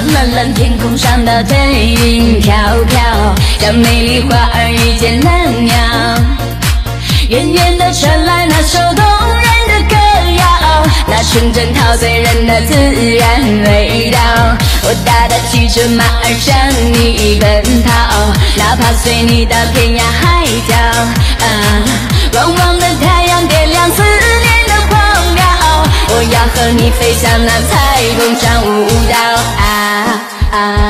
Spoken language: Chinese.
像蓝蓝天空上的飞云飘飘，像美丽花儿遇见了鸟。远远的传来那首动人的歌谣，那纯真陶醉人的自然味道。我大胆骑着马儿向你奔跑，哪怕随你到天涯海角。啊，旺旺的太阳点亮思念的光耀，我要和你飞向那彩虹上舞蹈。啊啊